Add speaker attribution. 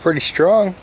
Speaker 1: pretty strong.